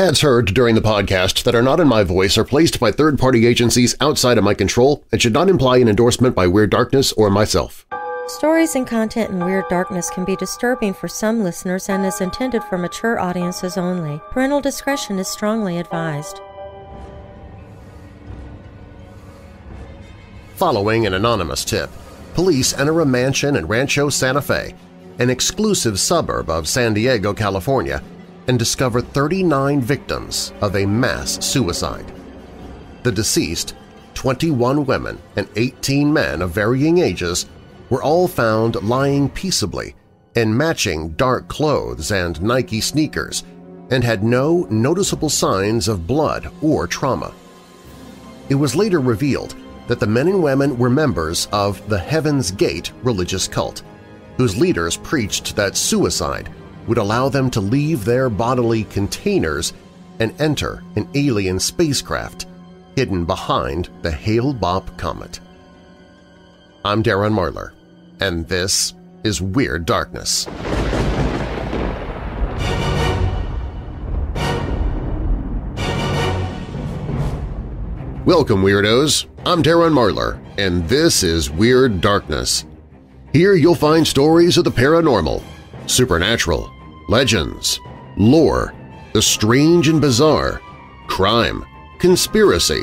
Ads heard during the podcast that are not in my voice are placed by third-party agencies outside of my control and should not imply an endorsement by Weird Darkness or myself. Stories and content in Weird Darkness can be disturbing for some listeners and is intended for mature audiences only. Parental discretion is strongly advised. Following an anonymous tip, police enter a mansion in Rancho Santa Fe, an exclusive suburb of San Diego, California, and discover 39 victims of a mass suicide. The deceased, 21 women and 18 men of varying ages, were all found lying peaceably in matching dark clothes and Nike sneakers and had no noticeable signs of blood or trauma. It was later revealed that the men and women were members of the Heaven's Gate religious cult, whose leaders preached that suicide would allow them to leave their bodily containers and enter an alien spacecraft hidden behind the Hale-Bopp comet. I'm Darren Marlar, and this is Weird Darkness. Welcome, Weirdos! I'm Darren Marlar, and this is Weird Darkness. Here you'll find stories of the paranormal, supernatural, legends, lore, the strange and bizarre, crime, conspiracy,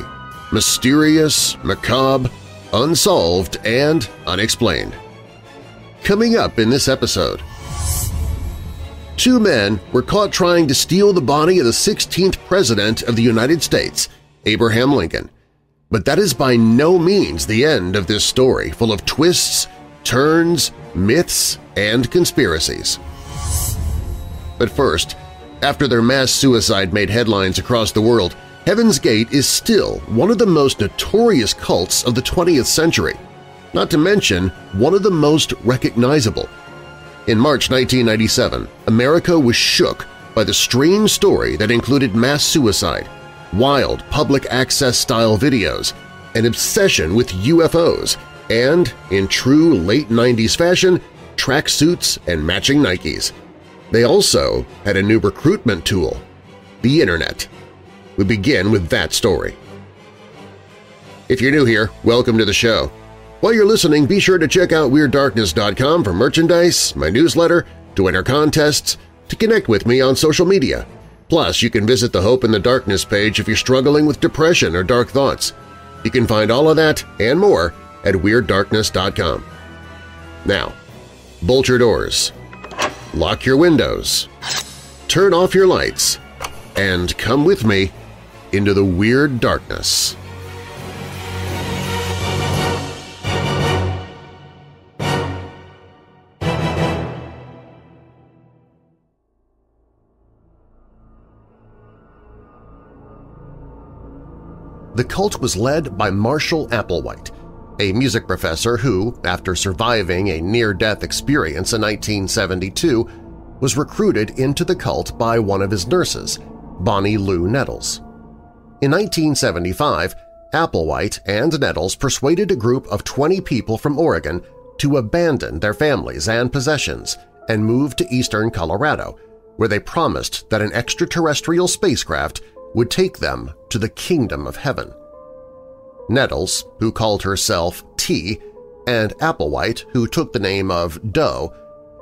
mysterious, macabre, unsolved, and unexplained. Coming up in this episode… Two men were caught trying to steal the body of the 16th President of the United States, Abraham Lincoln. But that is by no means the end of this story full of twists, turns, myths, and conspiracies. But first, after their mass suicide made headlines across the world, Heaven's Gate is still one of the most notorious cults of the 20th century, not to mention one of the most recognizable. In March 1997, America was shook by the strange story that included mass suicide, wild public access-style videos, an obsession with UFOs, and, in true late 90s fashion, tracksuits and matching Nikes. They also had a new recruitment tool, the Internet. We begin with that story. If you're new here, welcome to the show. While you're listening, be sure to check out WeirdDarkness.com for merchandise, my newsletter, to enter contests, to connect with me on social media. Plus, you can visit the Hope in the Darkness page if you're struggling with depression or dark thoughts. You can find all of that and more at WeirdDarkness.com. Now, bolt your doors, lock your windows, turn off your lights, and come with me into the Weird Darkness. The cult was led by Marshall Applewhite, a music professor who, after surviving a near-death experience in 1972, was recruited into the cult by one of his nurses, Bonnie Lou Nettles. In 1975, Applewhite and Nettles persuaded a group of 20 people from Oregon to abandon their families and possessions and move to eastern Colorado, where they promised that an extraterrestrial spacecraft would take them to the Kingdom of Heaven. Nettles, who called herself T, and Applewhite, who took the name of Doe,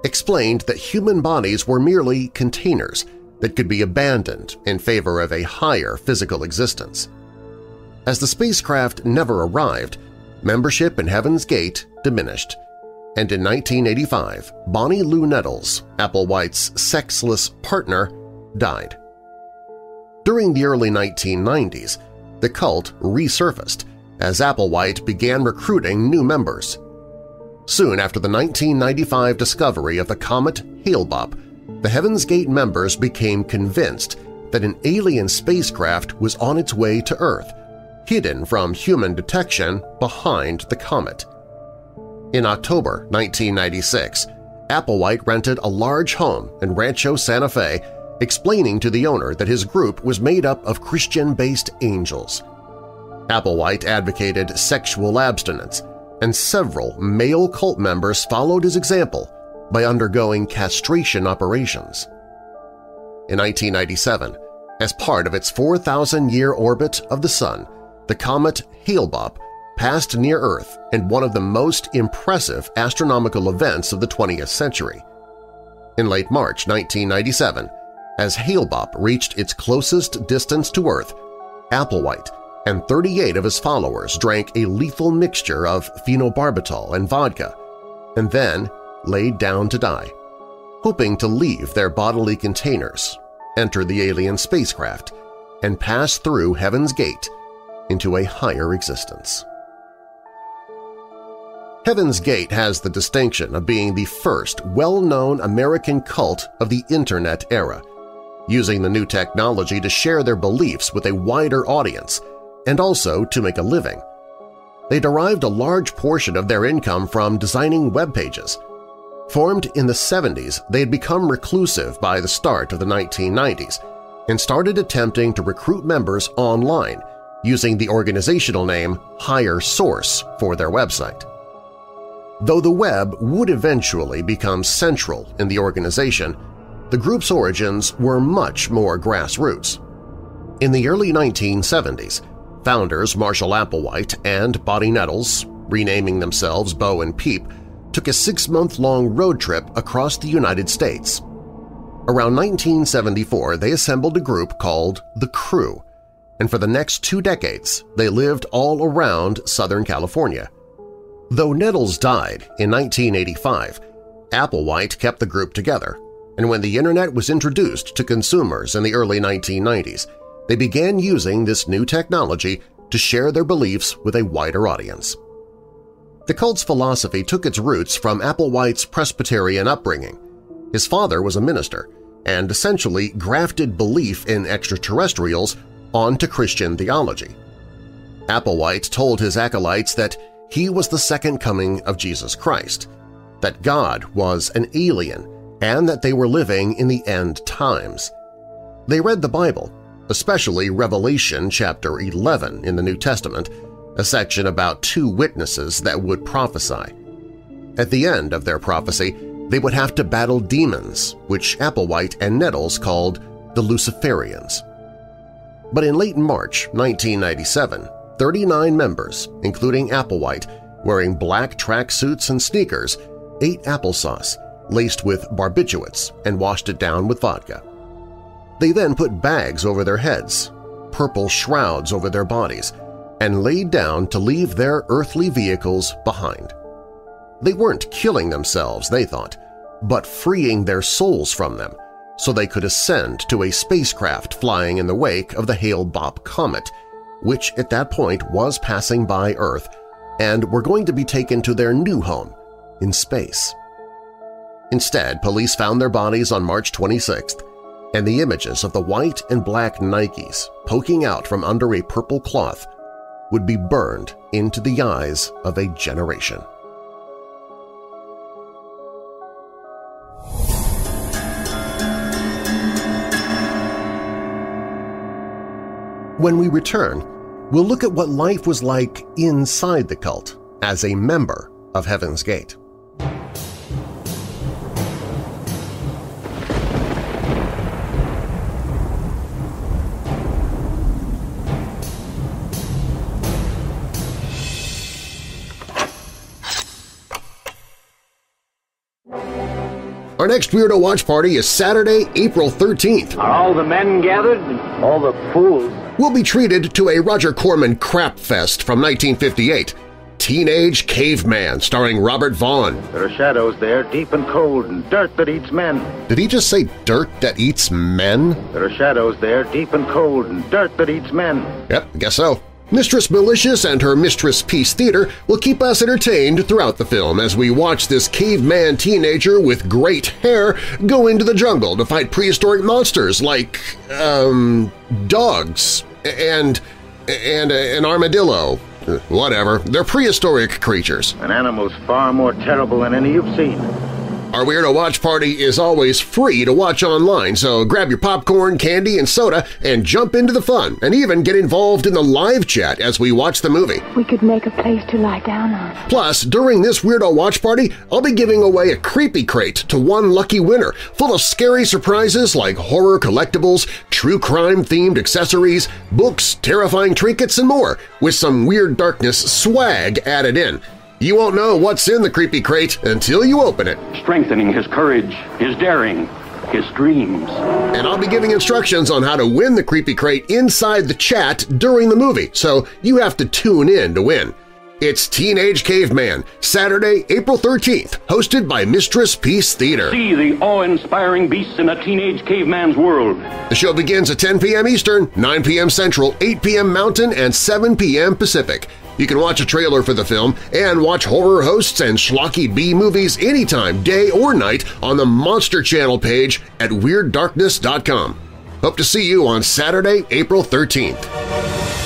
explained that human bodies were merely containers that could be abandoned in favor of a higher physical existence. As the spacecraft never arrived, membership in Heaven's Gate diminished, and in 1985 Bonnie Lou Nettles, Applewhite's sexless partner, died. During the early 1990s, the cult resurfaced as Applewhite began recruiting new members. Soon after the 1995 discovery of the comet Hale-Bopp, the Heaven's Gate members became convinced that an alien spacecraft was on its way to Earth, hidden from human detection behind the comet. In October 1996, Applewhite rented a large home in Rancho Santa Fe explaining to the owner that his group was made up of Christian-based angels. Applewhite advocated sexual abstinence, and several male cult members followed his example by undergoing castration operations. In 1997, As part of its 4,000-year orbit of the Sun, the comet Hale-Bopp passed near Earth in one of the most impressive astronomical events of the 20th century. In late March 1997, as Hale-Bopp reached its closest distance to Earth, Applewhite and 38 of his followers drank a lethal mixture of phenobarbital and vodka, and then laid down to die, hoping to leave their bodily containers, enter the alien spacecraft, and pass through Heaven's Gate into a higher existence. Heaven's Gate has the distinction of being the first well-known American cult of the Internet era, using the new technology to share their beliefs with a wider audience and also to make a living. They derived a large portion of their income from designing web pages. Formed in the 70s, they had become reclusive by the start of the 1990s and started attempting to recruit members online using the organizational name Higher Source for their website. Though the web would eventually become central in the organization, the group's origins were much more grassroots. In the early 1970s, founders Marshall Applewhite and Bonnie Nettles, renaming themselves Bo and Peep, took a six-month-long road trip across the United States. Around 1974, they assembled a group called The Crew, and for the next two decades they lived all around Southern California. Though Nettles died in 1985, Applewhite kept the group together, and when the Internet was introduced to consumers in the early 1990s, they began using this new technology to share their beliefs with a wider audience. The cult's philosophy took its roots from Applewhite's Presbyterian upbringing. His father was a minister and essentially grafted belief in extraterrestrials onto Christian theology. Applewhite told his acolytes that he was the second coming of Jesus Christ, that God was an alien, and that they were living in the end times. They read the Bible, especially Revelation chapter 11 in the New Testament, a section about two witnesses that would prophesy. At the end of their prophecy, they would have to battle demons, which Applewhite and Nettles called the Luciferians. But in late March 1997, 39 members, including Applewhite, wearing black tracksuits and sneakers, ate applesauce laced with barbiturates and washed it down with vodka. They then put bags over their heads, purple shrouds over their bodies, and laid down to leave their earthly vehicles behind. They weren't killing themselves, they thought, but freeing their souls from them so they could ascend to a spacecraft flying in the wake of the Hale-Bopp comet, which at that point was passing by Earth and were going to be taken to their new home in space. Instead, police found their bodies on March 26th, and the images of the white and black Nikes poking out from under a purple cloth would be burned into the eyes of a generation. When we return, we'll look at what life was like inside the cult as a member of Heaven's Gate. Our next Weirdo Watch Party is Saturday, April 13th. Are all the men gathered? All the fools? We'll be treated to a Roger Corman crap fest from 1958. Teenage Caveman, starring Robert Vaughn. There are shadows there, deep and cold, and dirt that eats men. Did he just say dirt that eats men? There are shadows there, deep and cold, and dirt that eats men. Yep, guess so. Mistress Malicious and her Mistress Peace Theater will keep us entertained throughout the film as we watch this caveman teenager with great hair go into the jungle to fight prehistoric monsters like, um, dogs and, and an armadillo. Whatever, they're prehistoric creatures. An animal's far more terrible than any you've seen. Our Weirdo Watch Party is always free to watch online, so grab your popcorn, candy, and soda and jump into the fun and even get involved in the live chat as we watch the movie. We could make a place to lie down on. Plus, during this Weirdo Watch Party, I'll be giving away a Creepy Crate to one lucky winner full of scary surprises like horror collectibles, true crime-themed accessories, books, terrifying trinkets, and more, with some Weird Darkness swag added in. You won't know what's in the Creepy Crate until you open it. Strengthening his courage, his daring, his dreams. And I'll be giving instructions on how to win the Creepy Crate inside the chat during the movie, so you have to tune in to win. It's Teenage Caveman, Saturday, April 13th, hosted by Mistress Peace Theater. See the awe-inspiring beasts in a teenage caveman's world. The show begins at 10 p.m. Eastern, 9 p.m. Central, 8 p.m. Mountain, and 7 p.m. Pacific. You can watch a trailer for the film and watch horror hosts and schlocky B-movies anytime, day or night, on the Monster Channel page at WeirdDarkness.com. Hope to see you on Saturday, April 13th.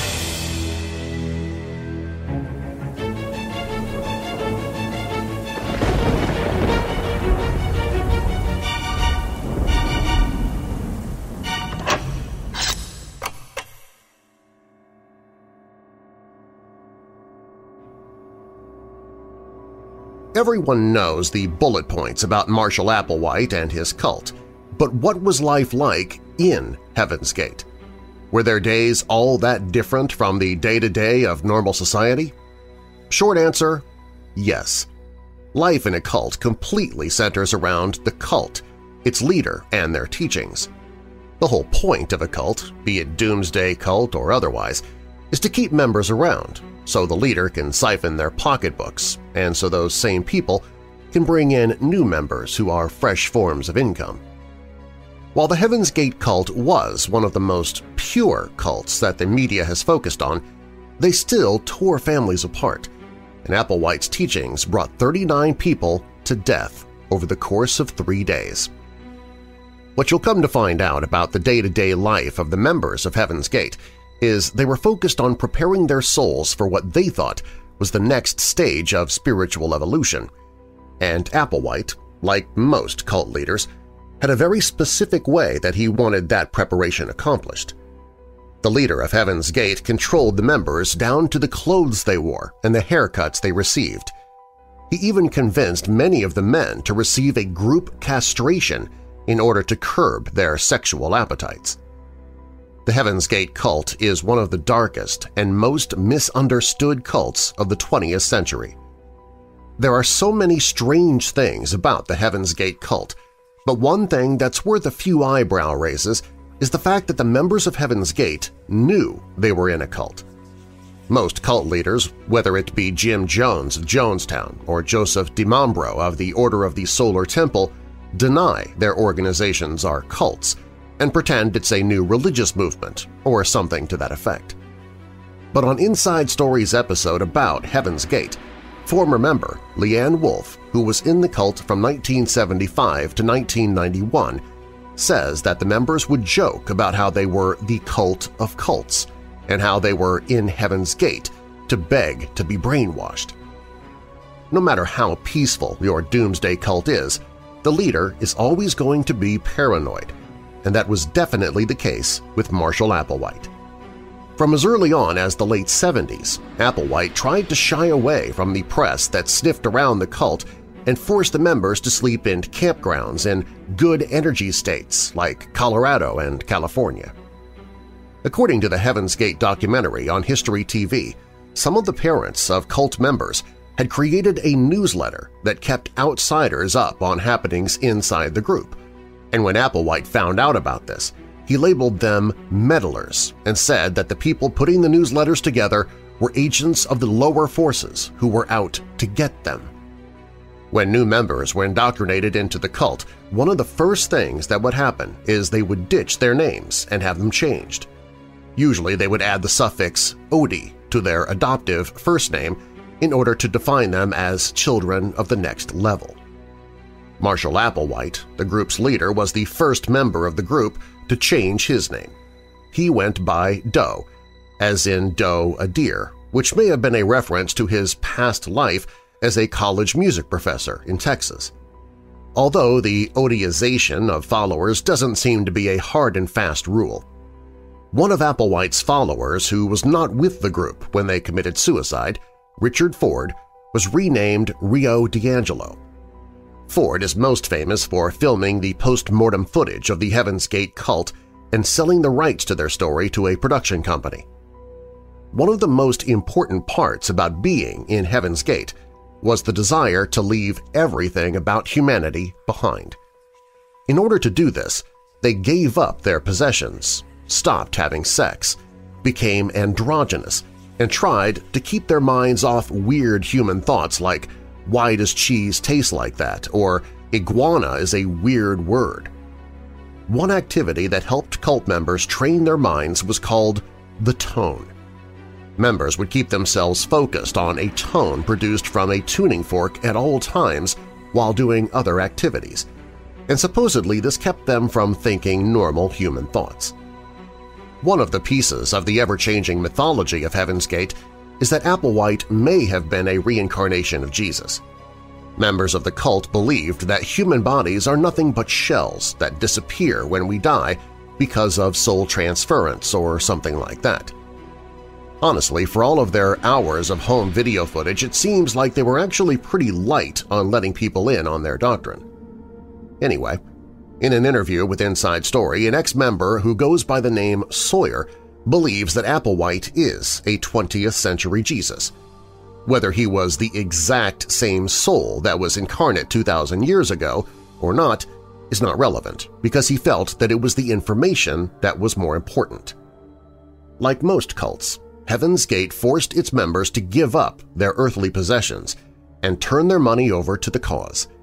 Everyone knows the bullet points about Marshall Applewhite and his cult, but what was life like in Heaven's Gate? Were their days all that different from the day-to-day -day of normal society? Short answer, yes. Life in a cult completely centers around the cult, its leader, and their teachings. The whole point of a cult, be it doomsday cult or otherwise, is to keep members around, so the leader can siphon their pocketbooks, and so those same people can bring in new members who are fresh forms of income. While the Heaven's Gate cult was one of the most pure cults that the media has focused on, they still tore families apart, and Applewhite's teachings brought 39 people to death over the course of three days. What you'll come to find out about the day-to-day -day life of the members of Heaven's Gate is they were focused on preparing their souls for what they thought was the next stage of spiritual evolution. And Applewhite, like most cult leaders, had a very specific way that he wanted that preparation accomplished. The leader of Heaven's Gate controlled the members down to the clothes they wore and the haircuts they received. He even convinced many of the men to receive a group castration in order to curb their sexual appetites. The Heaven's Gate cult is one of the darkest and most misunderstood cults of the 20th century. There are so many strange things about the Heaven's Gate cult, but one thing that's worth a few eyebrow raises is the fact that the members of Heaven's Gate knew they were in a cult. Most cult leaders, whether it be Jim Jones of Jonestown or Joseph DiMambro of the Order of the Solar Temple, deny their organizations are cults – and pretend it's a new religious movement or something to that effect. But on Inside Stories episode about Heaven's Gate, former member Leanne Wolfe, who was in the cult from 1975 to 1991, says that the members would joke about how they were the cult of cults and how they were in Heaven's Gate to beg to be brainwashed. No matter how peaceful your doomsday cult is, the leader is always going to be paranoid and that was definitely the case with Marshall Applewhite. From as early on as the late 70s, Applewhite tried to shy away from the press that sniffed around the cult and forced the members to sleep in campgrounds in good energy states like Colorado and California. According to the Heaven's Gate documentary on History TV, some of the parents of cult members had created a newsletter that kept outsiders up on happenings inside the group, and when Applewhite found out about this, he labeled them meddlers and said that the people putting the newsletters together were agents of the lower forces who were out to get them. When new members were indoctrinated into the cult, one of the first things that would happen is they would ditch their names and have them changed. Usually they would add the suffix Odie to their adoptive first name in order to define them as children of the next level. Marshall Applewhite, the group's leader, was the first member of the group to change his name. He went by Doe, as in Doe a deer, which may have been a reference to his past life as a college music professor in Texas. although the odiization of followers doesn't seem to be a hard and fast rule. One of Applewhite's followers who was not with the group when they committed suicide, Richard Ford, was renamed Rio DiAngelo. Ford is most famous for filming the post-mortem footage of the Heaven's Gate cult and selling the rights to their story to a production company. One of the most important parts about being in Heaven's Gate was the desire to leave everything about humanity behind. In order to do this, they gave up their possessions, stopped having sex, became androgynous, and tried to keep their minds off weird human thoughts like why does cheese taste like that or iguana is a weird word. One activity that helped cult members train their minds was called the tone. Members would keep themselves focused on a tone produced from a tuning fork at all times while doing other activities, and supposedly this kept them from thinking normal human thoughts. One of the pieces of the ever-changing mythology of Heaven's Gate is that Applewhite may have been a reincarnation of Jesus. Members of the cult believed that human bodies are nothing but shells that disappear when we die because of soul transference or something like that. Honestly, for all of their hours of home video footage, it seems like they were actually pretty light on letting people in on their doctrine. Anyway, in an interview with Inside Story, an ex-member who goes by the name Sawyer believes that Applewhite is a 20th century Jesus. Whether he was the exact same soul that was incarnate 2,000 years ago or not is not relevant because he felt that it was the information that was more important. Like most cults, Heaven's Gate forced its members to give up their earthly possessions and turn their money over to the cause –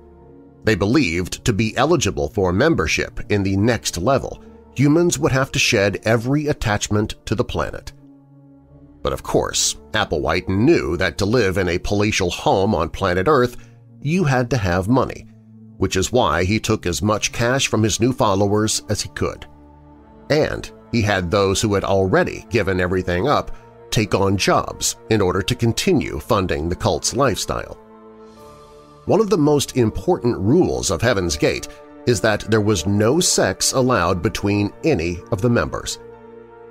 they believed to be eligible for membership in the next level, humans would have to shed every attachment to the planet. But of course, Applewhite knew that to live in a palatial home on planet Earth, you had to have money, which is why he took as much cash from his new followers as he could. And he had those who had already given everything up take on jobs in order to continue funding the cult's lifestyle. One of the most important rules of Heaven's Gate is that there was no sex allowed between any of the members.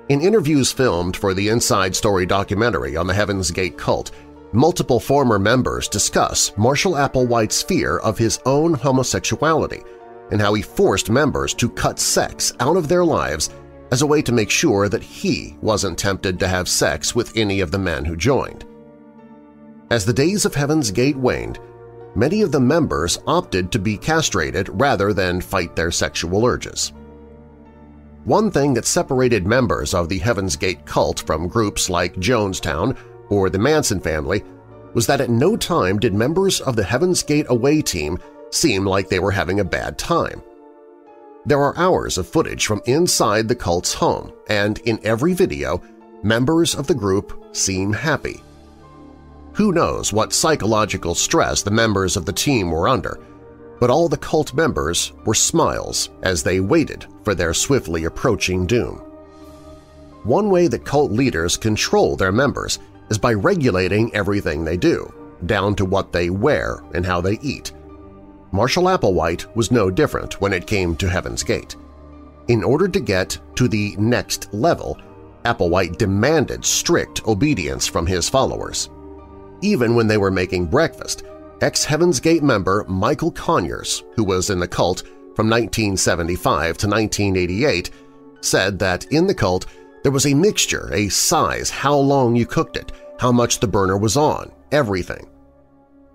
In interviews filmed for the Inside Story documentary on the Heaven's Gate cult, multiple former members discuss Marshall Applewhite's fear of his own homosexuality and how he forced members to cut sex out of their lives as a way to make sure that he wasn't tempted to have sex with any of the men who joined. As the days of Heaven's Gate waned, many of the members opted to be castrated rather than fight their sexual urges. One thing that separated members of the Heaven's Gate cult from groups like Jonestown or the Manson family was that at no time did members of the Heaven's Gate away team seem like they were having a bad time. There are hours of footage from inside the cult's home, and in every video, members of the group seem happy. Who knows what psychological stress the members of the team were under, but all the cult members were smiles as they waited for their swiftly approaching doom. One way that cult leaders control their members is by regulating everything they do, down to what they wear and how they eat. Marshall Applewhite was no different when it came to Heaven's Gate. In order to get to the next level, Applewhite demanded strict obedience from his followers even when they were making breakfast. Ex-Heaven's Gate member Michael Conyers, who was in the cult from 1975 to 1988, said that in the cult there was a mixture, a size, how long you cooked it, how much the burner was on, everything.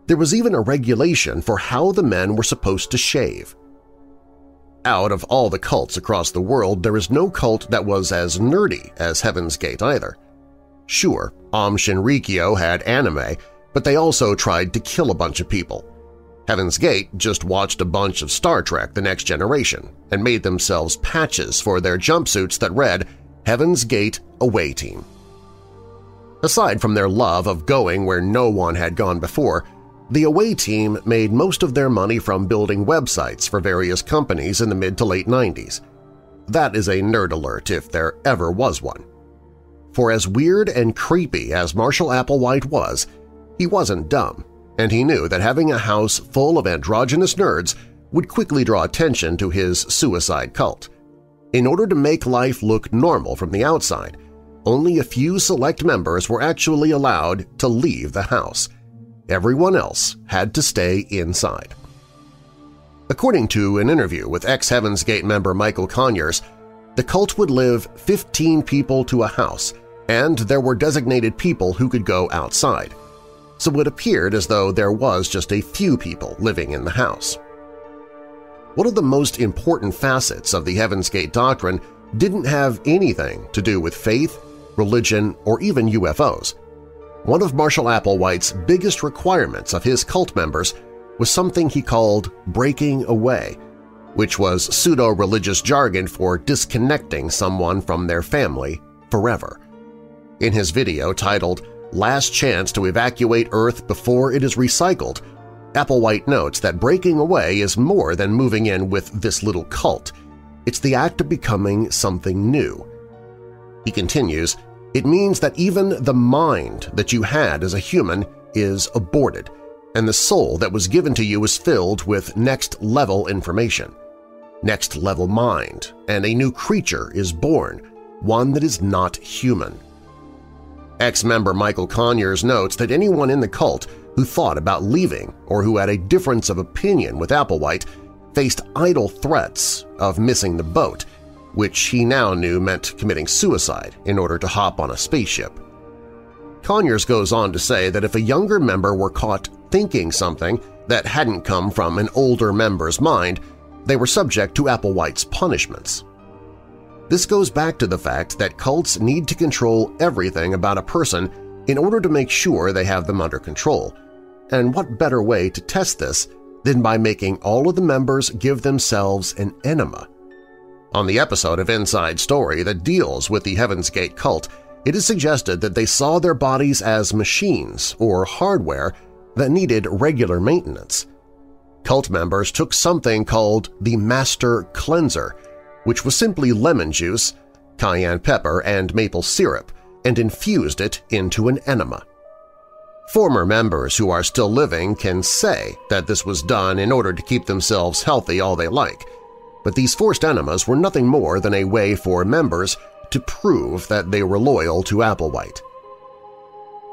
There was even a regulation for how the men were supposed to shave. Out of all the cults across the world, there is no cult that was as nerdy as Heaven's Gate either. Sure, Aum Shinrikyo had anime, but they also tried to kill a bunch of people. Heaven's Gate just watched a bunch of Star Trek The Next Generation and made themselves patches for their jumpsuits that read Heaven's Gate Away Team. Aside from their love of going where no one had gone before, the away team made most of their money from building websites for various companies in the mid to late 90s. That is a nerd alert if there ever was one. For as weird and creepy as Marshall Applewhite was, he wasn't dumb, and he knew that having a house full of androgynous nerds would quickly draw attention to his suicide cult. In order to make life look normal from the outside, only a few select members were actually allowed to leave the house. Everyone else had to stay inside. According to an interview with ex-Heaven's Gate member Michael Conyers, the cult would live 15 people to a house, and there were designated people who could go outside, so it appeared as though there was just a few people living in the house. One of the most important facets of the Heaven's Gate doctrine didn't have anything to do with faith, religion, or even UFOs. One of Marshall Applewhite's biggest requirements of his cult members was something he called breaking away, which was pseudo-religious jargon for disconnecting someone from their family forever. In his video titled Last Chance to Evacuate Earth Before It Is Recycled, Applewhite notes that breaking away is more than moving in with this little cult. It's the act of becoming something new. He continues, it means that even the mind that you had as a human is aborted, and the soul that was given to you is filled with next-level information, next-level mind, and a new creature is born, one that is not human. Ex-member Michael Conyers notes that anyone in the cult who thought about leaving or who had a difference of opinion with Applewhite faced idle threats of missing the boat, which he now knew meant committing suicide in order to hop on a spaceship. Conyers goes on to say that if a younger member were caught thinking something that hadn't come from an older member's mind, they were subject to Applewhite's punishments. This goes back to the fact that cults need to control everything about a person in order to make sure they have them under control. And what better way to test this than by making all of the members give themselves an enema? On the episode of Inside Story that deals with the Heaven's Gate cult, it is suggested that they saw their bodies as machines or hardware that needed regular maintenance. Cult members took something called the Master Cleanser, which was simply lemon juice, cayenne pepper, and maple syrup, and infused it into an enema. Former members who are still living can say that this was done in order to keep themselves healthy all they like, but these forced enemas were nothing more than a way for members to prove that they were loyal to Applewhite.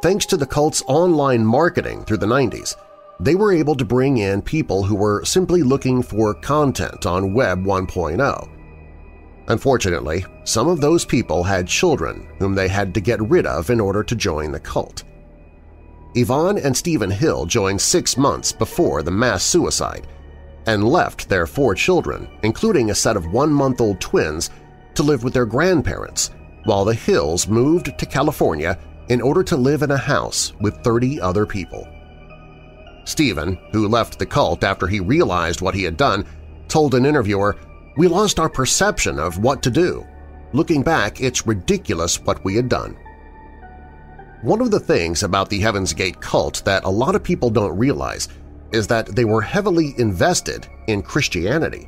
Thanks to the cult's online marketing through the 90s, they were able to bring in people who were simply looking for content on Web 1.0. Unfortunately, some of those people had children whom they had to get rid of in order to join the cult. Yvonne and Stephen Hill joined six months before the mass suicide and left their four children, including a set of one-month-old twins, to live with their grandparents, while the Hills moved to California in order to live in a house with 30 other people. Stephen, who left the cult after he realized what he had done, told an interviewer, we lost our perception of what to do. Looking back, it's ridiculous what we had done. One of the things about the Heaven's Gate cult that a lot of people don't realize is that they were heavily invested in Christianity.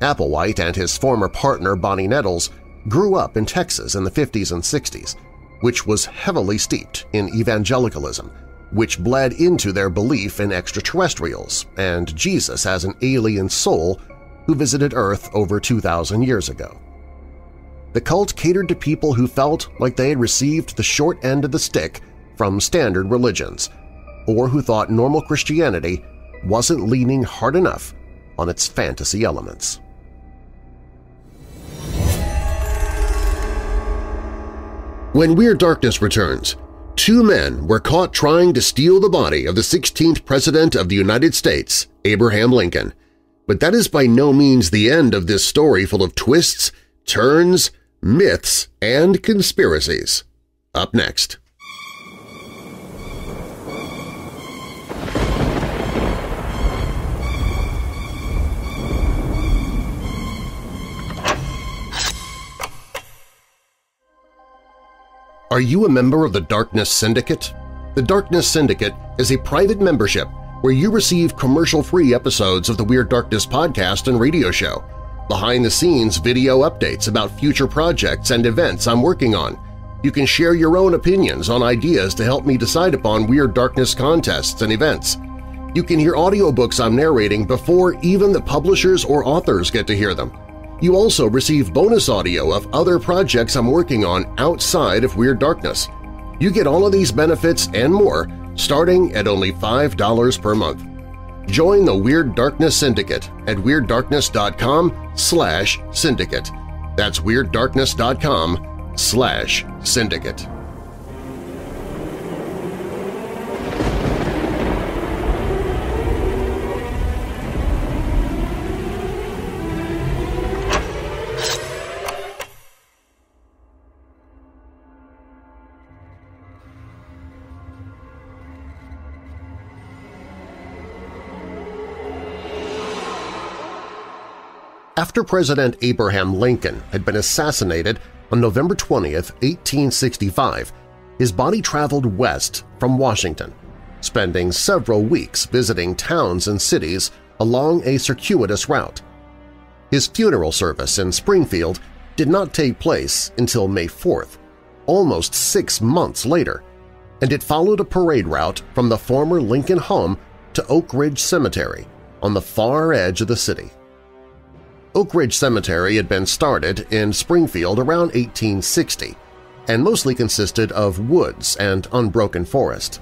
Applewhite and his former partner Bonnie Nettles grew up in Texas in the 50s and 60s, which was heavily steeped in evangelicalism, which bled into their belief in extraterrestrials and Jesus as an alien soul who visited Earth over 2,000 years ago. The cult catered to people who felt like they had received the short end of the stick from standard religions, or who thought normal Christianity wasn't leaning hard enough on its fantasy elements. When Weird Darkness returns, two men were caught trying to steal the body of the 16th President of the United States, Abraham Lincoln, but that is by no means the end of this story full of twists, turns, myths, and conspiracies. Up next. Are you a member of the Darkness Syndicate? The Darkness Syndicate is a private membership where you receive commercial-free episodes of the Weird Darkness podcast and radio show, behind-the-scenes video updates about future projects and events I'm working on. You can share your own opinions on ideas to help me decide upon Weird Darkness contests and events. You can hear audiobooks I'm narrating before even the publishers or authors get to hear them. You also receive bonus audio of other projects I'm working on outside of Weird Darkness. You get all of these benefits and more starting at only $5 per month. Join the Weird Darkness Syndicate at WeirdDarkness.com slash syndicate. That's WeirdDarkness.com slash syndicate. After President Abraham Lincoln had been assassinated on November 20, 1865, his body traveled west from Washington, spending several weeks visiting towns and cities along a circuitous route. His funeral service in Springfield did not take place until May 4th, almost six months later, and it followed a parade route from the former Lincoln home to Oak Ridge Cemetery on the far edge of the city. Oak Ridge Cemetery had been started in Springfield around 1860 and mostly consisted of woods and unbroken forest.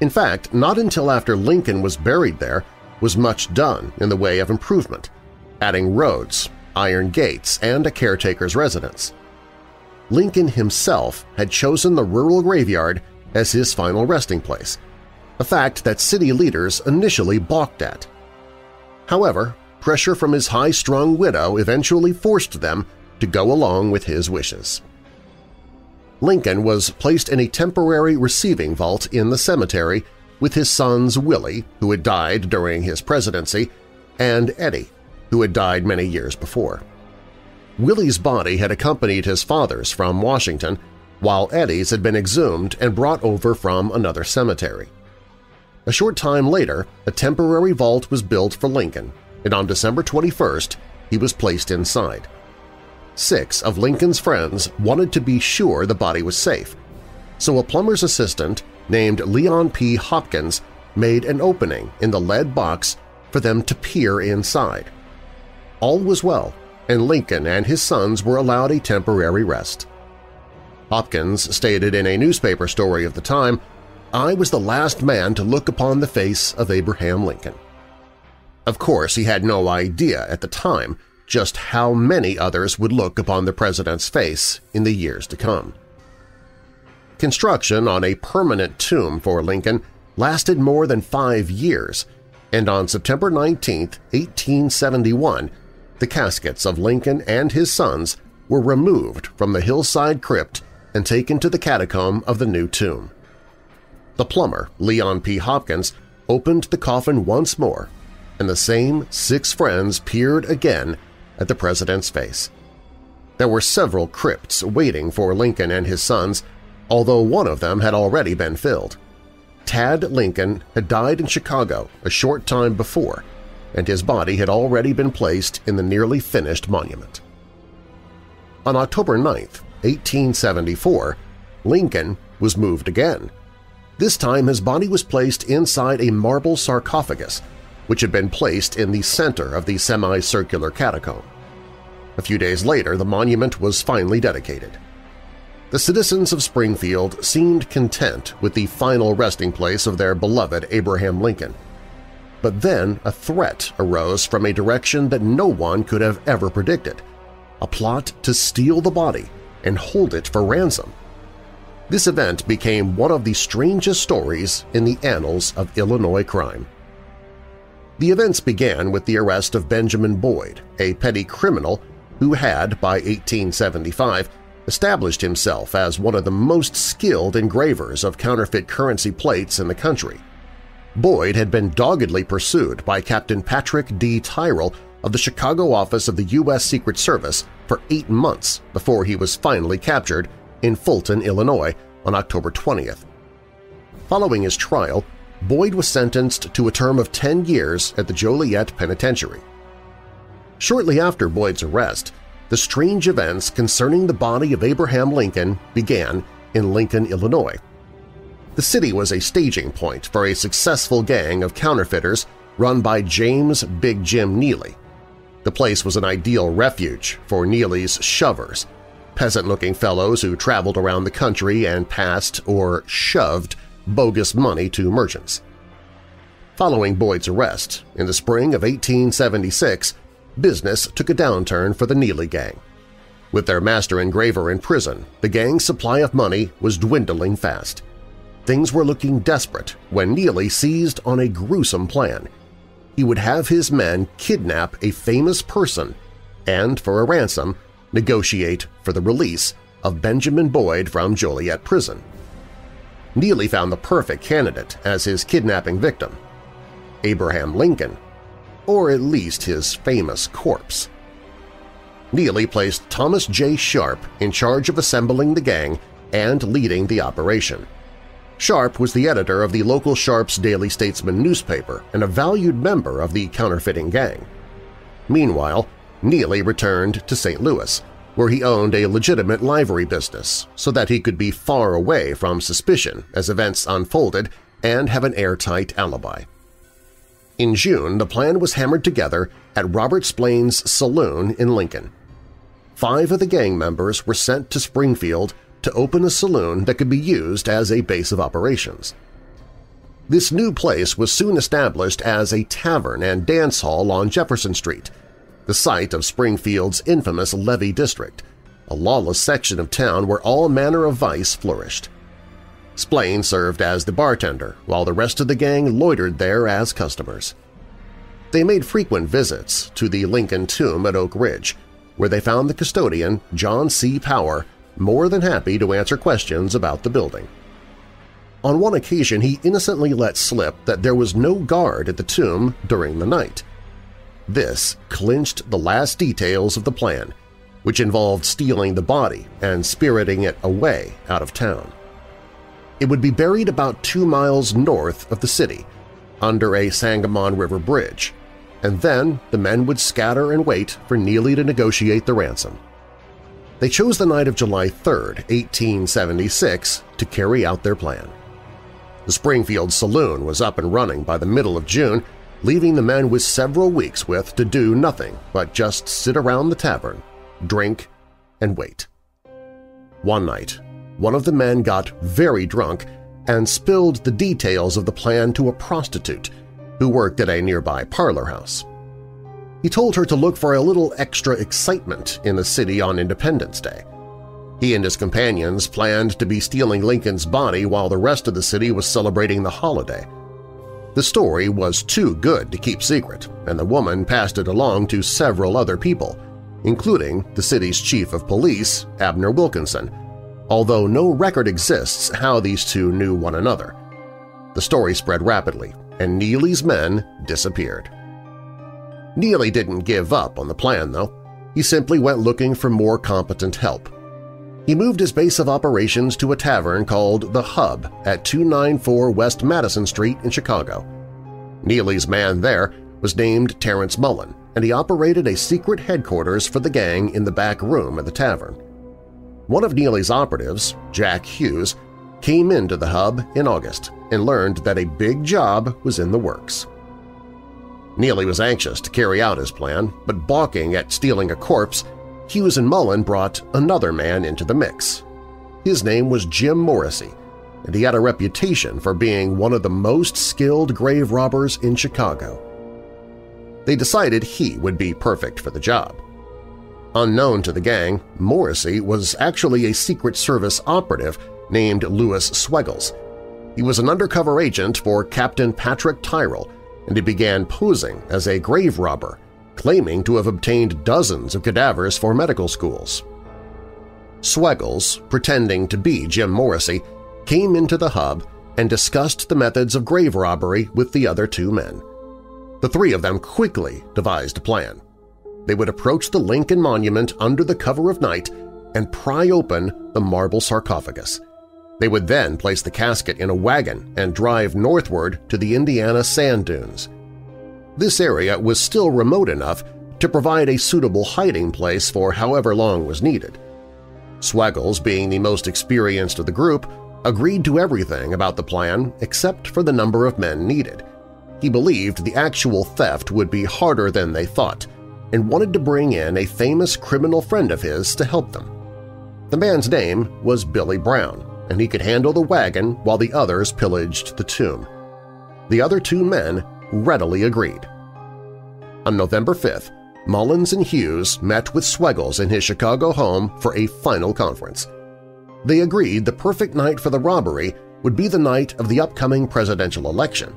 In fact, not until after Lincoln was buried there was much done in the way of improvement, adding roads, iron gates, and a caretaker's residence. Lincoln himself had chosen the rural graveyard as his final resting place, a fact that city leaders initially balked at. However, pressure from his high-strung widow eventually forced them to go along with his wishes. Lincoln was placed in a temporary receiving vault in the cemetery with his sons Willie, who had died during his presidency, and Eddie, who had died many years before. Willie's body had accompanied his father's from Washington, while Eddie's had been exhumed and brought over from another cemetery. A short time later, a temporary vault was built for Lincoln, and on December 21st he was placed inside. Six of Lincoln's friends wanted to be sure the body was safe, so a plumber's assistant named Leon P. Hopkins made an opening in the lead box for them to peer inside. All was well, and Lincoln and his sons were allowed a temporary rest. Hopkins stated in a newspaper story of the time, I was the last man to look upon the face of Abraham Lincoln. Of course, he had no idea at the time just how many others would look upon the president's face in the years to come. Construction on a permanent tomb for Lincoln lasted more than five years, and on September 19, 1871, the caskets of Lincoln and his sons were removed from the hillside crypt and taken to the catacomb of the new tomb. The plumber, Leon P. Hopkins, opened the coffin once more and the same six friends peered again at the president's face. There were several crypts waiting for Lincoln and his sons, although one of them had already been filled. Tad Lincoln had died in Chicago a short time before, and his body had already been placed in the nearly finished monument. On October 9, 1874, Lincoln was moved again. This time his body was placed inside a marble sarcophagus which had been placed in the center of the semicircular catacomb. A few days later, the monument was finally dedicated. The citizens of Springfield seemed content with the final resting place of their beloved Abraham Lincoln. But then a threat arose from a direction that no one could have ever predicted – a plot to steal the body and hold it for ransom. This event became one of the strangest stories in the annals of Illinois crime. The events began with the arrest of Benjamin Boyd, a petty criminal who had, by 1875, established himself as one of the most skilled engravers of counterfeit currency plates in the country. Boyd had been doggedly pursued by Captain Patrick D. Tyrrell of the Chicago office of the U.S. Secret Service for eight months before he was finally captured in Fulton, Illinois on October 20th. Following his trial, Boyd was sentenced to a term of 10 years at the Joliet Penitentiary. Shortly after Boyd's arrest, the strange events concerning the body of Abraham Lincoln began in Lincoln, Illinois. The city was a staging point for a successful gang of counterfeiters run by James Big Jim Neely. The place was an ideal refuge for Neely's shovers, peasant-looking fellows who traveled around the country and passed or shoved bogus money to merchants. Following Boyd's arrest, in the spring of 1876, business took a downturn for the Neely gang. With their master engraver in prison, the gang's supply of money was dwindling fast. Things were looking desperate when Neely seized on a gruesome plan. He would have his men kidnap a famous person and, for a ransom, negotiate for the release of Benjamin Boyd from Joliet Prison. Neely found the perfect candidate as his kidnapping victim, Abraham Lincoln, or at least his famous corpse. Neely placed Thomas J. Sharp in charge of assembling the gang and leading the operation. Sharp was the editor of the local Sharp's Daily Statesman newspaper and a valued member of the counterfeiting gang. Meanwhile, Neely returned to St. Louis, where he owned a legitimate livery business so that he could be far away from suspicion as events unfolded and have an airtight alibi. In June, the plan was hammered together at Robert Splain's saloon in Lincoln. Five of the gang members were sent to Springfield to open a saloon that could be used as a base of operations. This new place was soon established as a tavern and dance hall on Jefferson Street, the site of Springfield's infamous Levee District, a lawless section of town where all manner of vice flourished. Splain served as the bartender, while the rest of the gang loitered there as customers. They made frequent visits to the Lincoln Tomb at Oak Ridge, where they found the custodian, John C. Power, more than happy to answer questions about the building. On one occasion he innocently let slip that there was no guard at the tomb during the night. This clinched the last details of the plan, which involved stealing the body and spiriting it away out of town. It would be buried about two miles north of the city, under a Sangamon River bridge, and then the men would scatter and wait for Neely to negotiate the ransom. They chose the night of July 3, 1876, to carry out their plan. The Springfield Saloon was up and running by the middle of June, leaving the men with several weeks with to do nothing but just sit around the tavern, drink, and wait. One night, one of the men got very drunk and spilled the details of the plan to a prostitute who worked at a nearby parlor house. He told her to look for a little extra excitement in the city on Independence Day. He and his companions planned to be stealing Lincoln's body while the rest of the city was celebrating the holiday. The story was too good to keep secret, and the woman passed it along to several other people, including the city's chief of police, Abner Wilkinson, although no record exists how these two knew one another. The story spread rapidly, and Neely's men disappeared. Neely didn't give up on the plan, though. He simply went looking for more competent help. He moved his base of operations to a tavern called The Hub at 294 West Madison Street in Chicago. Neely's man there was named Terrence Mullen, and he operated a secret headquarters for the gang in the back room of the tavern. One of Neely's operatives, Jack Hughes, came into the hub in August and learned that a big job was in the works. Neely was anxious to carry out his plan, but balking at stealing a corpse, Hughes and Mullen brought another man into the mix. His name was Jim Morrissey, and he had a reputation for being one of the most skilled grave robbers in Chicago. They decided he would be perfect for the job. Unknown to the gang, Morrissey was actually a Secret Service operative named Louis Swegles. He was an undercover agent for Captain Patrick Tyrrell, and he began posing as a grave robber, claiming to have obtained dozens of cadavers for medical schools. Swegles, pretending to be Jim Morrissey, came into the hub and discussed the methods of grave robbery with the other two men. The three of them quickly devised a plan they would approach the Lincoln Monument under the cover of night and pry open the marble sarcophagus. They would then place the casket in a wagon and drive northward to the Indiana sand dunes. This area was still remote enough to provide a suitable hiding place for however long was needed. Swegles, being the most experienced of the group, agreed to everything about the plan except for the number of men needed. He believed the actual theft would be harder than they thought and wanted to bring in a famous criminal friend of his to help them. The man's name was Billy Brown, and he could handle the wagon while the others pillaged the tomb. The other two men readily agreed. On November 5th, Mullins and Hughes met with Swegles in his Chicago home for a final conference. They agreed the perfect night for the robbery would be the night of the upcoming presidential election.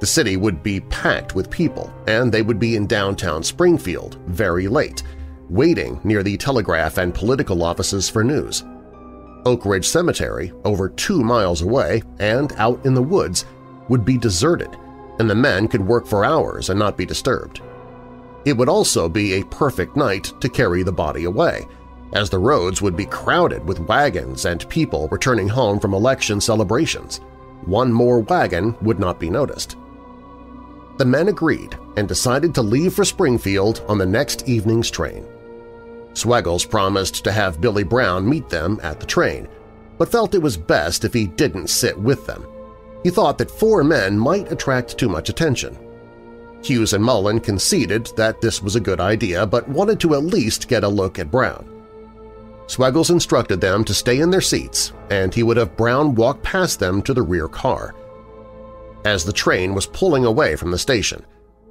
The city would be packed with people, and they would be in downtown Springfield very late, waiting near the telegraph and political offices for news. Oak Ridge Cemetery, over two miles away and out in the woods, would be deserted, and the men could work for hours and not be disturbed. It would also be a perfect night to carry the body away, as the roads would be crowded with wagons and people returning home from election celebrations. One more wagon would not be noticed. The men agreed and decided to leave for Springfield on the next evening's train. Swegles promised to have Billy Brown meet them at the train, but felt it was best if he didn't sit with them. He thought that four men might attract too much attention. Hughes and Mullen conceded that this was a good idea but wanted to at least get a look at Brown. Swegles instructed them to stay in their seats, and he would have Brown walk past them to the rear car. As the train was pulling away from the station,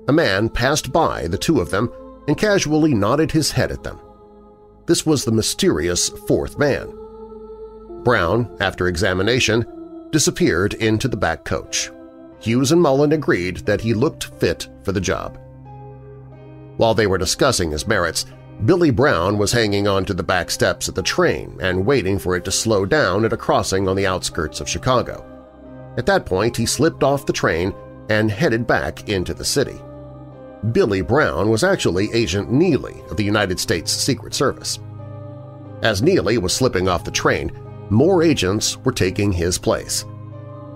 a man passed by the two of them and casually nodded his head at them. This was the mysterious fourth man. Brown, after examination, disappeared into the back coach. Hughes and Mullen agreed that he looked fit for the job. While they were discussing his merits, Billy Brown was hanging on to the back steps of the train and waiting for it to slow down at a crossing on the outskirts of Chicago. At that point, he slipped off the train and headed back into the city. Billy Brown was actually Agent Neely of the United States Secret Service. As Neely was slipping off the train, more agents were taking his place.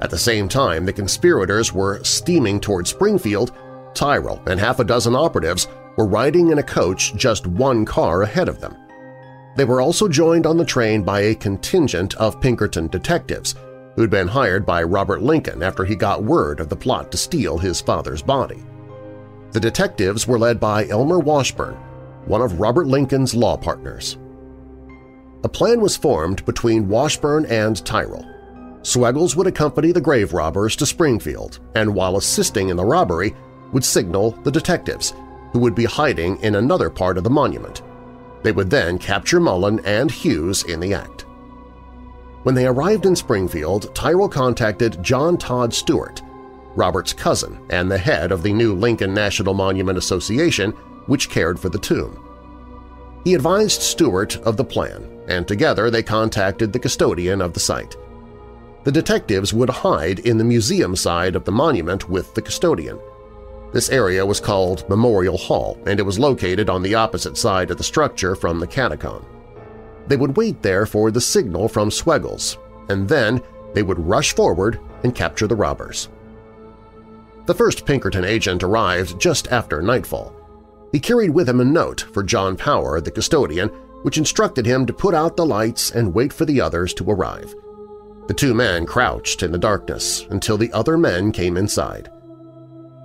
At the same time the conspirators were steaming toward Springfield, Tyrrell and half a dozen operatives were riding in a coach just one car ahead of them. They were also joined on the train by a contingent of Pinkerton detectives who'd been hired by Robert Lincoln after he got word of the plot to steal his father's body. The detectives were led by Elmer Washburn, one of Robert Lincoln's law partners. A plan was formed between Washburn and Tyrrell. Swegles would accompany the grave robbers to Springfield and while assisting in the robbery would signal the detectives, who would be hiding in another part of the monument. They would then capture Mullen and Hughes in the act. When they arrived in Springfield, Tyrrell contacted John Todd Stuart, Robert's cousin and the head of the new Lincoln National Monument Association, which cared for the tomb. He advised Stuart of the plan, and together they contacted the custodian of the site the detectives would hide in the museum side of the monument with the custodian. This area was called Memorial Hall, and it was located on the opposite side of the structure from the catacomb. They would wait there for the signal from Swegles, and then they would rush forward and capture the robbers. The first Pinkerton agent arrived just after nightfall. He carried with him a note for John Power, the custodian, which instructed him to put out the lights and wait for the others to arrive. The two men crouched in the darkness until the other men came inside.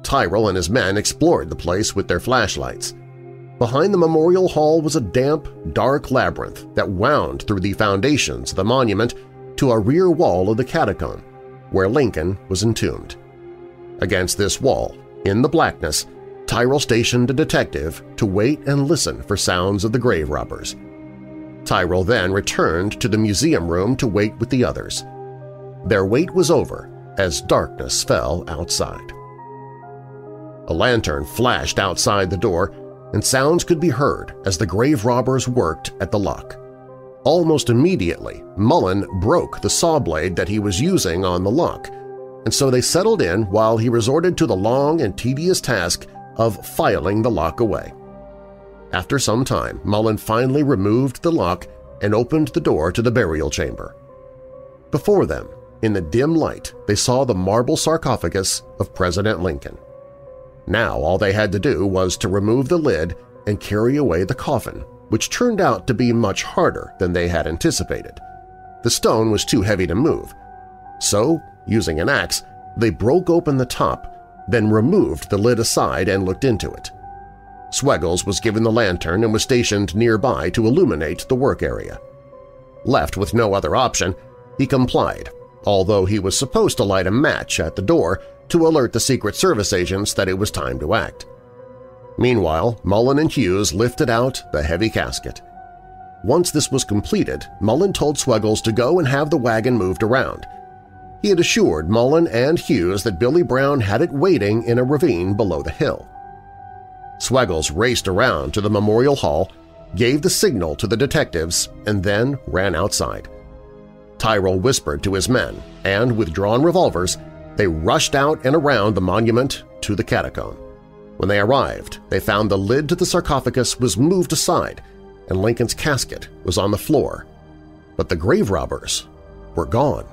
Tyrrell and his men explored the place with their flashlights. Behind the memorial hall was a damp, dark labyrinth that wound through the foundations of the monument to a rear wall of the catacomb, where Lincoln was entombed. Against this wall, in the blackness, Tyrrell stationed a detective to wait and listen for sounds of the grave robbers. Tyrrell then returned to the museum room to wait with the others. Their wait was over as darkness fell outside. A lantern flashed outside the door, and sounds could be heard as the grave robbers worked at the lock. Almost immediately, Mullen broke the saw blade that he was using on the lock, and so they settled in while he resorted to the long and tedious task of filing the lock away. After some time, Mullen finally removed the lock and opened the door to the burial chamber. Before them, in the dim light, they saw the marble sarcophagus of President Lincoln. Now all they had to do was to remove the lid and carry away the coffin, which turned out to be much harder than they had anticipated. The stone was too heavy to move, So, using an axe, they broke open the top, then removed the lid aside and looked into it. Swegles was given the lantern and was stationed nearby to illuminate the work area. Left with no other option, he complied, although he was supposed to light a match at the door to alert the Secret Service agents that it was time to act. Meanwhile, Mullen and Hughes lifted out the heavy casket. Once this was completed, Mullen told Swegles to go and have the wagon moved around. He had assured Mullen and Hughes that Billy Brown had it waiting in a ravine below the hill. Swegles raced around to the Memorial Hall, gave the signal to the detectives, and then ran outside. Tyrrell whispered to his men, and with drawn revolvers, they rushed out and around the monument to the catacomb. When they arrived, they found the lid to the sarcophagus was moved aside and Lincoln's casket was on the floor, but the grave robbers were gone.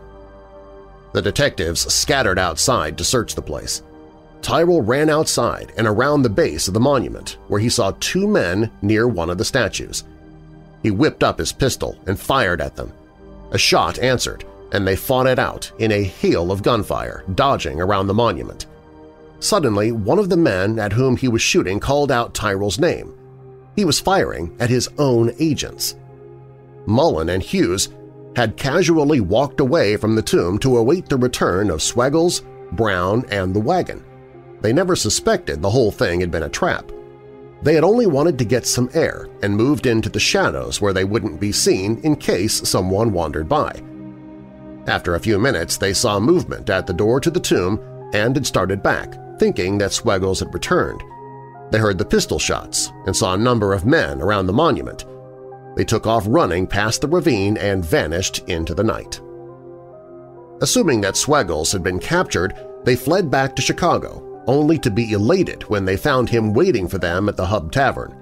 The detectives scattered outside to search the place. Tyrrell ran outside and around the base of the monument, where he saw two men near one of the statues. He whipped up his pistol and fired at them. A shot answered, and they fought it out in a hail of gunfire, dodging around the monument. Suddenly, one of the men at whom he was shooting called out Tyrrell's name. He was firing at his own agents. Mullen and Hughes had casually walked away from the tomb to await the return of Swegles, Brown, and the wagon. They never suspected the whole thing had been a trap. They had only wanted to get some air and moved into the shadows where they wouldn't be seen in case someone wandered by. After a few minutes, they saw movement at the door to the tomb and had started back, thinking that Swegles had returned. They heard the pistol shots and saw a number of men around the monument. They took off running past the ravine and vanished into the night. Assuming that Swegles had been captured, they fled back to Chicago, only to be elated when they found him waiting for them at the Hub Tavern.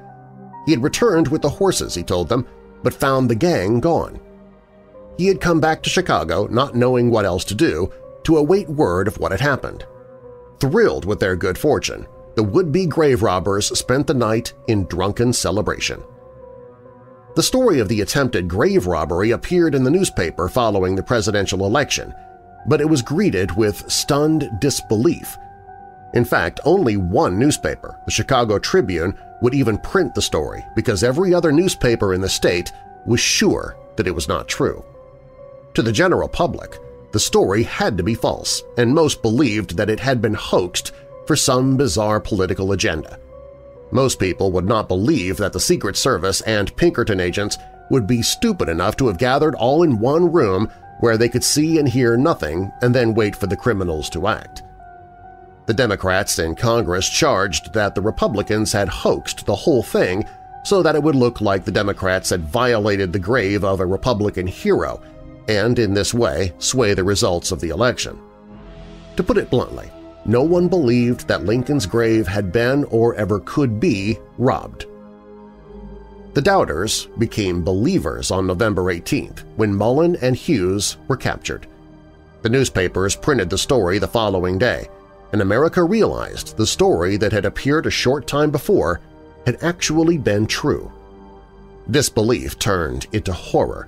He had returned with the horses, he told them, but found the gang gone. He had come back to Chicago not knowing what else to do to await word of what had happened. Thrilled with their good fortune, the would-be grave robbers spent the night in drunken celebration. The story of the attempted grave robbery appeared in the newspaper following the presidential election, but it was greeted with stunned disbelief. In fact, only one newspaper, the Chicago Tribune, would even print the story because every other newspaper in the state was sure that it was not true. To the general public, the story had to be false, and most believed that it had been hoaxed for some bizarre political agenda. Most people would not believe that the Secret Service and Pinkerton agents would be stupid enough to have gathered all in one room where they could see and hear nothing and then wait for the criminals to act. The Democrats in Congress charged that the Republicans had hoaxed the whole thing so that it would look like the Democrats had violated the grave of a Republican hero and in this way sway the results of the election. To put it bluntly, no one believed that Lincoln's grave had been or ever could be robbed. The doubters became believers on November 18th when Mullen and Hughes were captured. The newspapers printed the story the following day, and America realized the story that had appeared a short time before had actually been true. Disbelief turned into horror.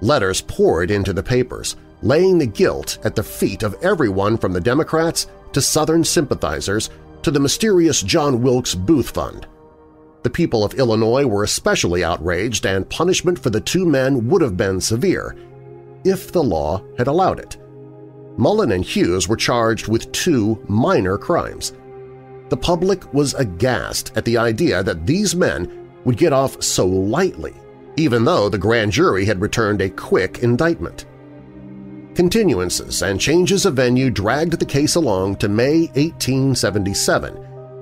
Letters poured into the papers, laying the guilt at the feet of everyone from the Democrats to Southern sympathizers to the mysterious John Wilkes Booth Fund. The people of Illinois were especially outraged and punishment for the two men would have been severe if the law had allowed it. Mullen and Hughes were charged with two minor crimes. The public was aghast at the idea that these men would get off so lightly, even though the grand jury had returned a quick indictment. Continuances and changes of venue dragged the case along to May 1877,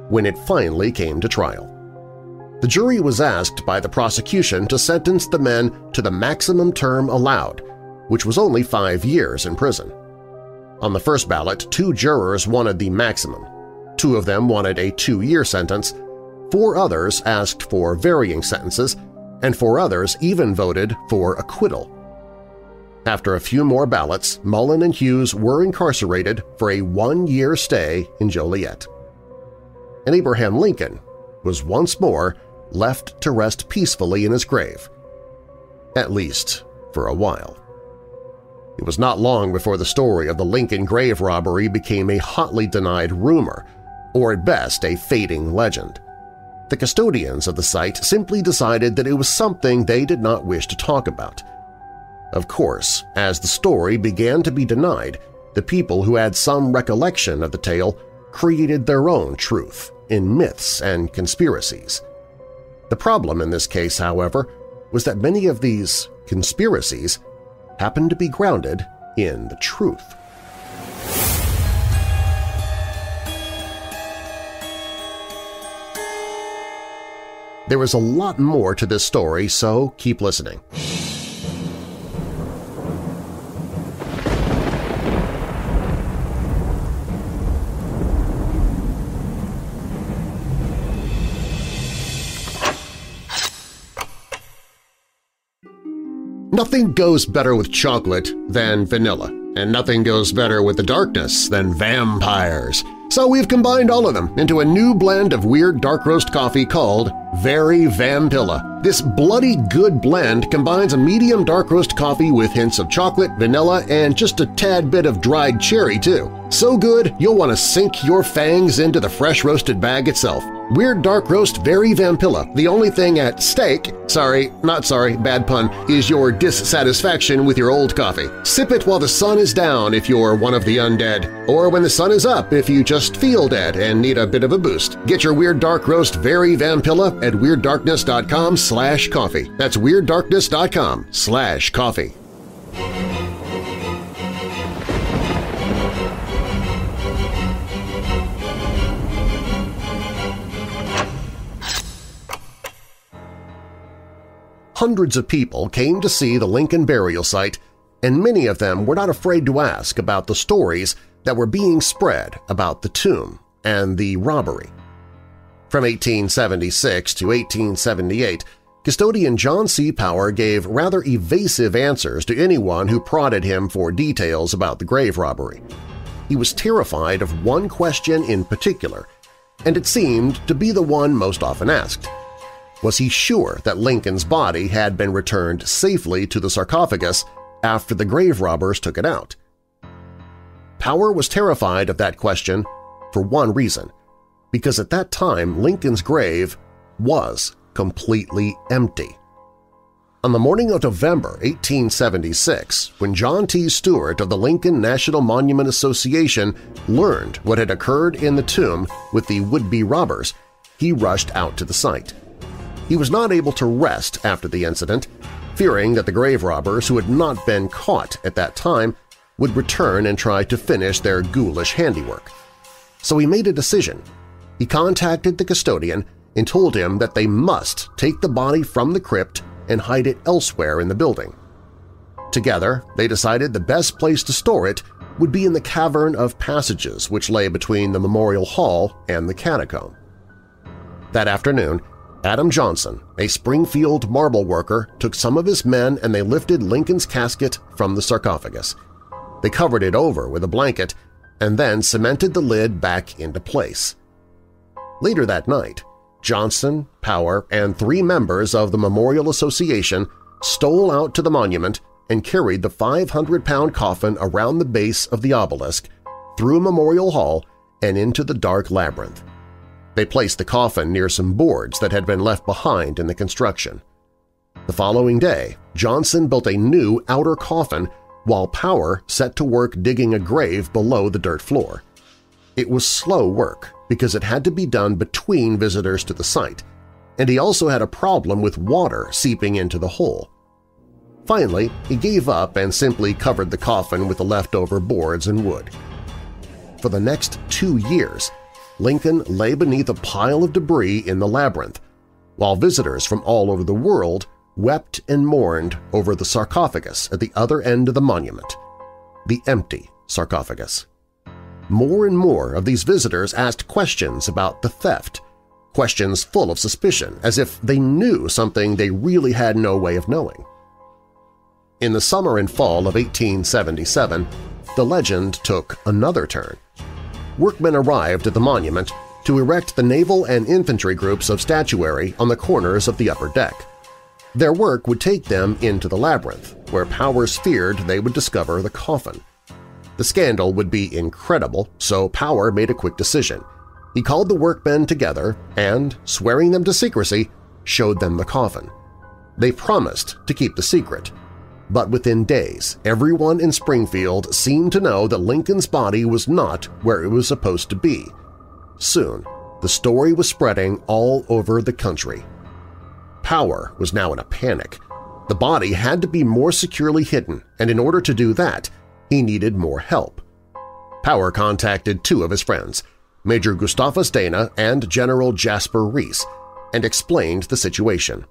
when it finally came to trial. The jury was asked by the prosecution to sentence the men to the maximum term allowed, which was only five years in prison. On the first ballot, two jurors wanted the maximum. Two of them wanted a two-year sentence, four others asked for varying sentences, and four others even voted for acquittal. After a few more ballots, Mullen and Hughes were incarcerated for a one-year stay in Joliet. And Abraham Lincoln was once more left to rest peacefully in his grave, at least for a while. It was not long before the story of the Lincoln grave robbery became a hotly denied rumor, or at best a fading legend. The custodians of the site simply decided that it was something they did not wish to talk about. Of course, as the story began to be denied, the people who had some recollection of the tale created their own truth in myths and conspiracies. The problem in this case, however, was that many of these conspiracies happened to be grounded in the truth. There is a lot more to this story, so keep listening. Nothing goes better with chocolate than vanilla, and nothing goes better with the darkness than vampires. So we've combined all of them into a new blend of weird dark roast coffee called Very Vampilla. This bloody good blend combines a medium dark roast coffee with hints of chocolate, vanilla, and just a tad bit of dried cherry, too. So good, you'll want to sink your fangs into the fresh roasted bag itself. Weird Dark Roast Very Vampilla. The only thing at stake, sorry, not sorry, bad pun, is your dissatisfaction with your old coffee. Sip it while the sun is down if you're one of the undead, or when the sun is up if you just feel dead and need a bit of a boost. Get your Weird Dark Roast Very Vampilla at WeirdDarkness.com slash coffee. That's WeirdDarkness.com slash coffee. Hundreds of people came to see the Lincoln burial site, and many of them were not afraid to ask about the stories that were being spread about the tomb and the robbery. From 1876 to 1878, custodian John C. Power gave rather evasive answers to anyone who prodded him for details about the grave robbery. He was terrified of one question in particular, and it seemed to be the one most often asked – was he sure that Lincoln's body had been returned safely to the sarcophagus after the grave robbers took it out? Power was terrified of that question for one reason, because at that time Lincoln's grave was completely empty. On the morning of November 1876, when John T. Stuart of the Lincoln National Monument Association learned what had occurred in the tomb with the would-be robbers, he rushed out to the site. He was not able to rest after the incident, fearing that the grave robbers who had not been caught at that time would return and try to finish their ghoulish handiwork. So he made a decision. He contacted the custodian and told him that they must take the body from the crypt and hide it elsewhere in the building. Together, they decided the best place to store it would be in the cavern of passages which lay between the Memorial Hall and the catacomb. That afternoon, Adam Johnson, a Springfield marble worker, took some of his men and they lifted Lincoln's casket from the sarcophagus. They covered it over with a blanket and then cemented the lid back into place. Later that night, Johnson, Power, and three members of the Memorial Association stole out to the monument and carried the 500-pound coffin around the base of the obelisk, through Memorial Hall, and into the dark labyrinth. They placed the coffin near some boards that had been left behind in the construction. The following day, Johnson built a new outer coffin while Power set to work digging a grave below the dirt floor. It was slow work because it had to be done between visitors to the site, and he also had a problem with water seeping into the hole. Finally, he gave up and simply covered the coffin with the leftover boards and wood. For the next two years, Lincoln lay beneath a pile of debris in the labyrinth, while visitors from all over the world wept and mourned over the sarcophagus at the other end of the monument, the empty sarcophagus. More and more of these visitors asked questions about the theft, questions full of suspicion, as if they knew something they really had no way of knowing. In the summer and fall of 1877, the legend took another turn workmen arrived at the monument to erect the naval and infantry groups of statuary on the corners of the upper deck. Their work would take them into the labyrinth, where Powers feared they would discover the coffin. The scandal would be incredible, so Power made a quick decision. He called the workmen together and, swearing them to secrecy, showed them the coffin. They promised to keep the secret, but within days everyone in Springfield seemed to know that Lincoln's body was not where it was supposed to be. Soon, the story was spreading all over the country. Power was now in a panic. The body had to be more securely hidden, and in order to do that, he needed more help. Power contacted two of his friends, Major Gustavus Dana and General Jasper Reece, and explained the situation.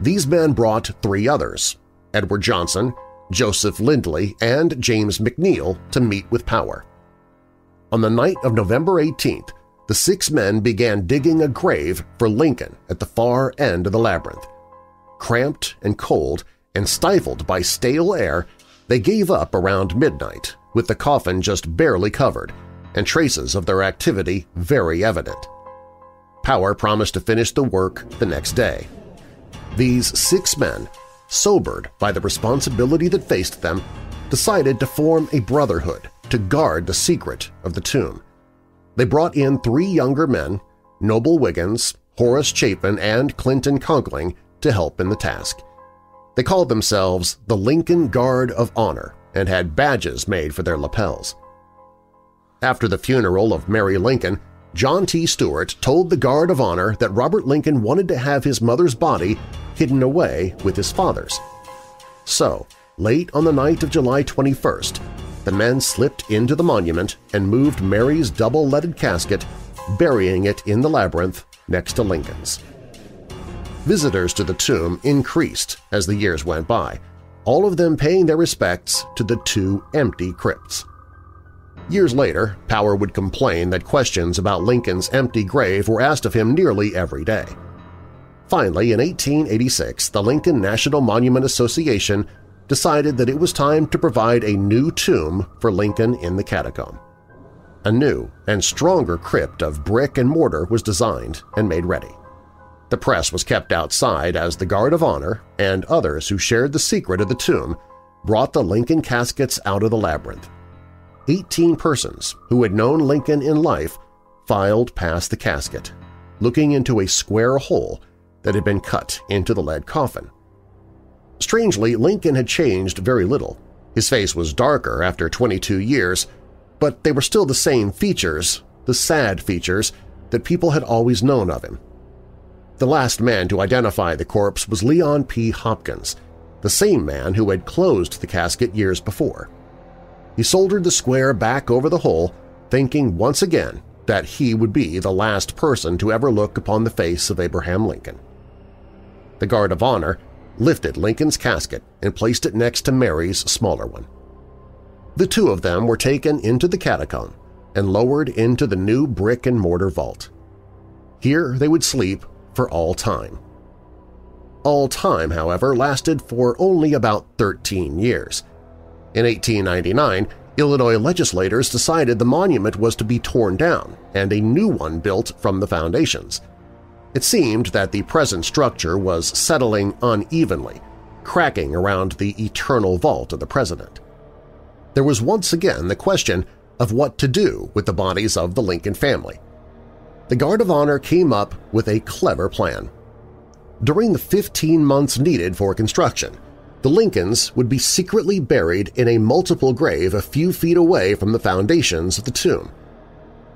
These men brought three others, Edward Johnson, Joseph Lindley, and James McNeil to meet with Power. On the night of November 18th, the six men began digging a grave for Lincoln at the far end of the labyrinth. Cramped and cold and stifled by stale air, they gave up around midnight, with the coffin just barely covered and traces of their activity very evident. Power promised to finish the work the next day. These six men, sobered by the responsibility that faced them, decided to form a brotherhood to guard the secret of the tomb. They brought in three younger men, Noble Wiggins, Horace Chapin, and Clinton Conkling, to help in the task. They called themselves the Lincoln Guard of Honor and had badges made for their lapels. After the funeral of Mary Lincoln, John T. Stuart told the Guard of Honor that Robert Lincoln wanted to have his mother's body hidden away with his father's. So, late on the night of July 21st, the men slipped into the monument and moved Mary's double-leaded casket, burying it in the labyrinth next to Lincoln's. Visitors to the tomb increased as the years went by, all of them paying their respects to the two empty crypts. Years later, Power would complain that questions about Lincoln's empty grave were asked of him nearly every day. Finally, in 1886, the Lincoln National Monument Association decided that it was time to provide a new tomb for Lincoln in the catacomb. A new and stronger crypt of brick and mortar was designed and made ready. The press was kept outside as the Guard of Honor and others who shared the secret of the tomb brought the Lincoln caskets out of the labyrinth. 18 persons who had known Lincoln in life filed past the casket, looking into a square hole that had been cut into the lead coffin. Strangely, Lincoln had changed very little. His face was darker after 22 years, but they were still the same features, the sad features, that people had always known of him. The last man to identify the corpse was Leon P. Hopkins, the same man who had closed the casket years before. He soldered the square back over the hole, thinking once again that he would be the last person to ever look upon the face of Abraham Lincoln. The Guard of Honor lifted Lincoln's casket and placed it next to Mary's smaller one. The two of them were taken into the catacomb and lowered into the new brick-and-mortar vault. Here they would sleep for all time. All time, however, lasted for only about 13 years. In 1899, Illinois legislators decided the monument was to be torn down and a new one built from the foundations. It seemed that the present structure was settling unevenly, cracking around the eternal vault of the president. There was once again the question of what to do with the bodies of the Lincoln family. The Guard of Honor came up with a clever plan. During the 15 months needed for construction, the Lincolns would be secretly buried in a multiple grave a few feet away from the foundations of the tomb.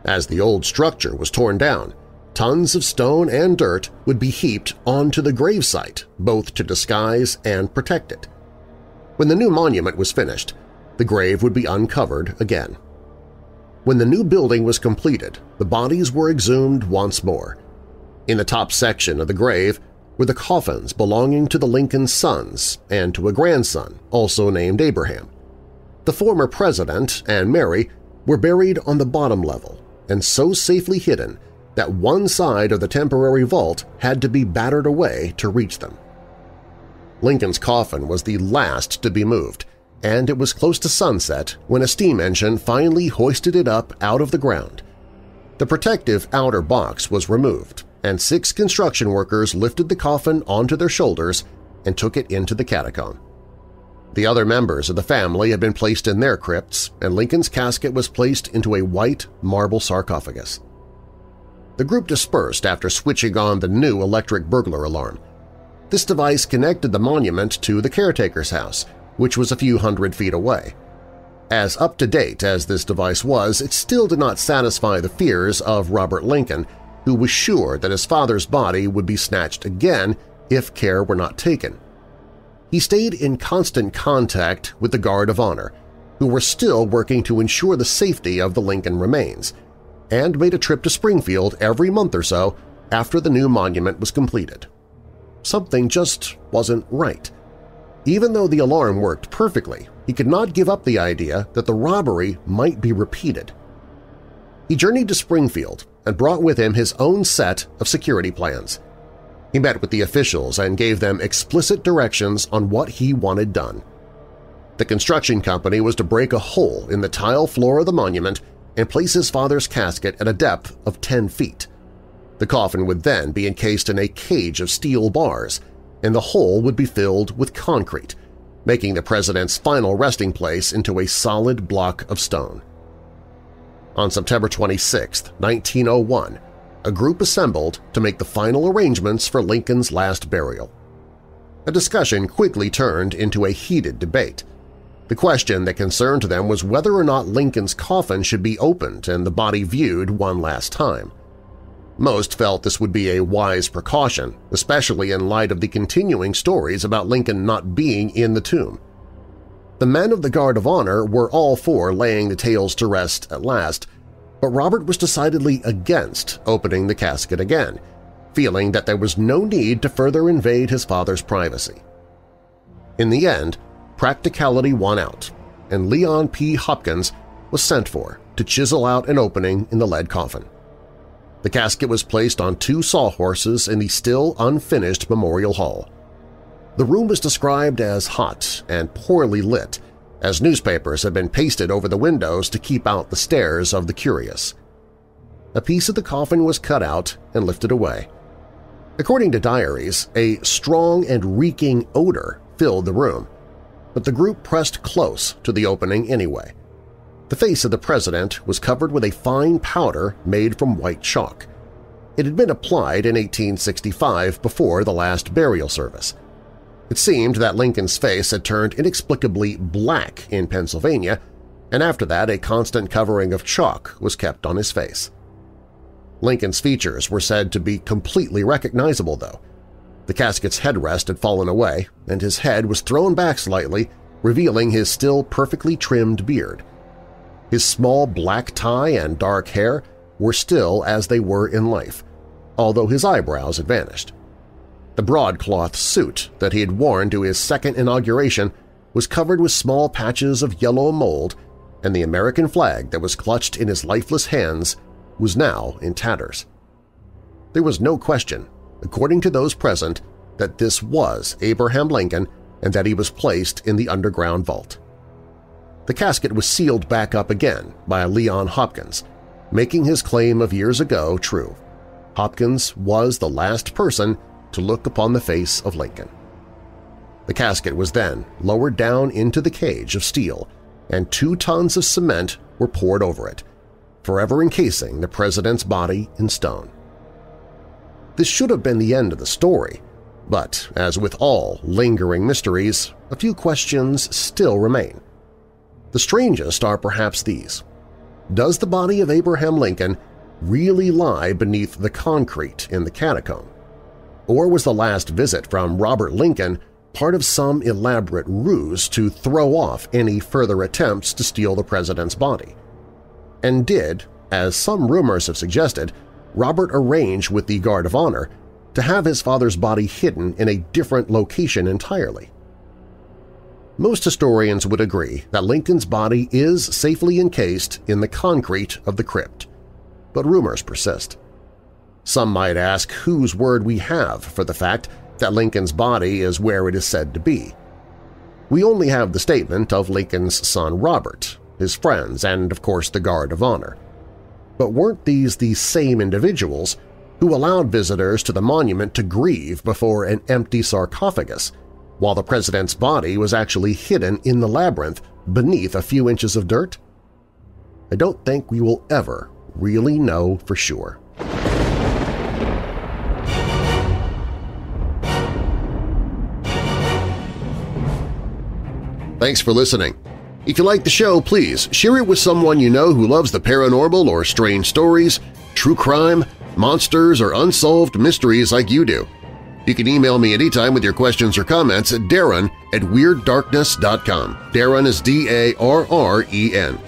As the old structure was torn down, tons of stone and dirt would be heaped onto the gravesite, both to disguise and protect it. When the new monument was finished, the grave would be uncovered again. When the new building was completed, the bodies were exhumed once more. In the top section of the grave were the coffins belonging to the Lincoln sons and to a grandson, also named Abraham. The former president and Mary were buried on the bottom level and so safely hidden that one side of the temporary vault had to be battered away to reach them. Lincoln's coffin was the last to be moved, and it was close to sunset when a steam engine finally hoisted it up out of the ground. The protective outer box was removed, and six construction workers lifted the coffin onto their shoulders and took it into the catacomb. The other members of the family had been placed in their crypts, and Lincoln's casket was placed into a white marble sarcophagus. The group dispersed after switching on the new electric burglar alarm. This device connected the monument to the caretaker's house, which was a few hundred feet away. As up-to-date as this device was, it still did not satisfy the fears of Robert Lincoln, who was sure that his father's body would be snatched again if care were not taken. He stayed in constant contact with the Guard of Honor, who were still working to ensure the safety of the Lincoln remains, and made a trip to Springfield every month or so after the new monument was completed. Something just wasn't right. Even though the alarm worked perfectly, he could not give up the idea that the robbery might be repeated. He journeyed to Springfield and brought with him his own set of security plans. He met with the officials and gave them explicit directions on what he wanted done. The construction company was to break a hole in the tile floor of the monument and place his father's casket at a depth of 10 feet. The coffin would then be encased in a cage of steel bars, and the hole would be filled with concrete, making the president's final resting place into a solid block of stone. On September 26, 1901, a group assembled to make the final arrangements for Lincoln's last burial. A discussion quickly turned into a heated debate. The question that concerned them was whether or not Lincoln's coffin should be opened and the body viewed one last time. Most felt this would be a wise precaution, especially in light of the continuing stories about Lincoln not being in the tomb. The men of the Guard of Honor were all for laying the tales to rest at last, but Robert was decidedly against opening the casket again, feeling that there was no need to further invade his father's privacy. In the end, practicality won out, and Leon P. Hopkins was sent for to chisel out an opening in the lead coffin. The casket was placed on two sawhorses in the still unfinished Memorial Hall. The room was described as hot and poorly lit, as newspapers had been pasted over the windows to keep out the stares of the curious. A piece of the coffin was cut out and lifted away. According to diaries, a strong and reeking odor filled the room, but the group pressed close to the opening anyway. The face of the president was covered with a fine powder made from white chalk. It had been applied in 1865 before the last burial service. It seemed that Lincoln's face had turned inexplicably black in Pennsylvania, and after that a constant covering of chalk was kept on his face. Lincoln's features were said to be completely recognizable, though. The casket's headrest had fallen away, and his head was thrown back slightly, revealing his still perfectly trimmed beard – his small black tie and dark hair were still as they were in life, although his eyebrows had vanished. The broadcloth suit that he had worn to his second inauguration was covered with small patches of yellow mold, and the American flag that was clutched in his lifeless hands was now in tatters. There was no question, according to those present, that this was Abraham Lincoln and that he was placed in the underground vault. The casket was sealed back up again by Leon Hopkins, making his claim of years ago true. Hopkins was the last person to look upon the face of Lincoln. The casket was then lowered down into the cage of steel, and two tons of cement were poured over it, forever encasing the president's body in stone. This should have been the end of the story, but as with all lingering mysteries, a few questions still remain. The strangest are perhaps these. Does the body of Abraham Lincoln really lie beneath the concrete in the catacomb? Or was the last visit from Robert Lincoln part of some elaborate ruse to throw off any further attempts to steal the president's body? And did, as some rumors have suggested, Robert arrange with the Guard of Honor to have his father's body hidden in a different location entirely? Most historians would agree that Lincoln's body is safely encased in the concrete of the crypt, but rumors persist. Some might ask whose word we have for the fact that Lincoln's body is where it is said to be. We only have the statement of Lincoln's son Robert, his friends, and of course the Guard of Honor. But weren't these the same individuals who allowed visitors to the monument to grieve before an empty sarcophagus, while the president's body was actually hidden in the labyrinth beneath a few inches of dirt? I don't think we will ever really know for sure. Thanks for listening. If you like the show, please share it with someone you know who loves the paranormal or strange stories, true crime, monsters, or unsolved mysteries like you do. You can email me anytime with your questions or comments at darren at WeirdDarkness.com. Darren is D-A-R-R-E-N.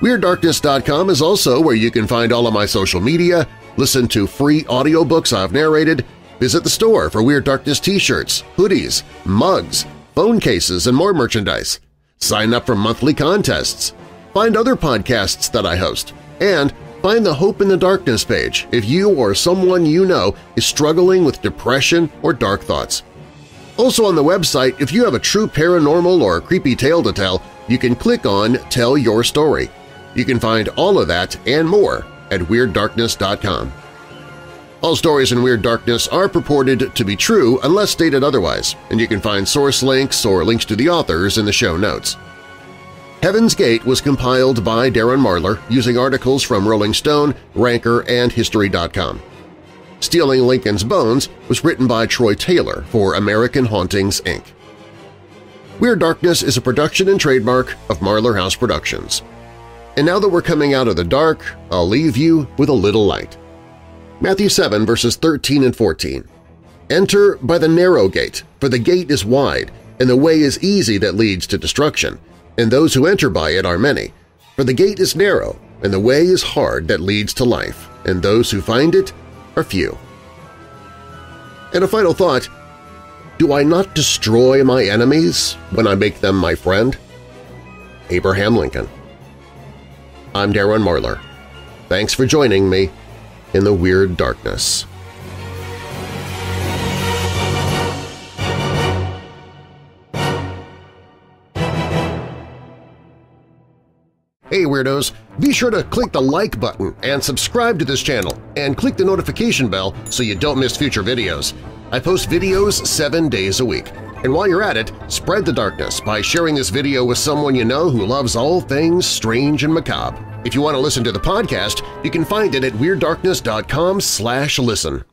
WeirdDarkness.com is also where you can find all of my social media, listen to free audiobooks I've narrated, visit the store for Weird Darkness t-shirts, hoodies, mugs, phone cases, and more merchandise. Sign up for monthly contests. Find other podcasts that I host. And find the Hope in the Darkness page if you or someone you know is struggling with depression or dark thoughts. Also on the website, if you have a true paranormal or creepy tale to tell, you can click on Tell Your Story. You can find all of that and more at WeirdDarkness.com. All stories in Weird Darkness are purported to be true unless stated otherwise, and you can find source links or links to the authors in the show notes. Heaven's Gate was compiled by Darren Marlar using articles from Rolling Stone, Ranker, and History.com. Stealing Lincoln's Bones was written by Troy Taylor for American Hauntings, Inc. Weird Darkness is a production and trademark of Marlar House Productions. And now that we're coming out of the dark, I'll leave you with a little light. Matthew 7 verses 13 and 14. Enter by the narrow gate, for the gate is wide, and the way is easy that leads to destruction, and those who enter by it are many. For the gate is narrow, and the way is hard that leads to life, and those who find it are few. And a final thought, do I not destroy my enemies when I make them my friend? Abraham Lincoln I'm Darren Marlar. Thanks for joining me in the Weird Darkness. Hey Weirdos! Be sure to click the like button and subscribe to this channel, and click the notification bell so you don't miss future videos. I post videos seven days a week. And while you're at it, spread the darkness by sharing this video with someone you know who loves all things strange and macabre. If you want to listen to the podcast, you can find it at WeirdDarkness.com slash listen.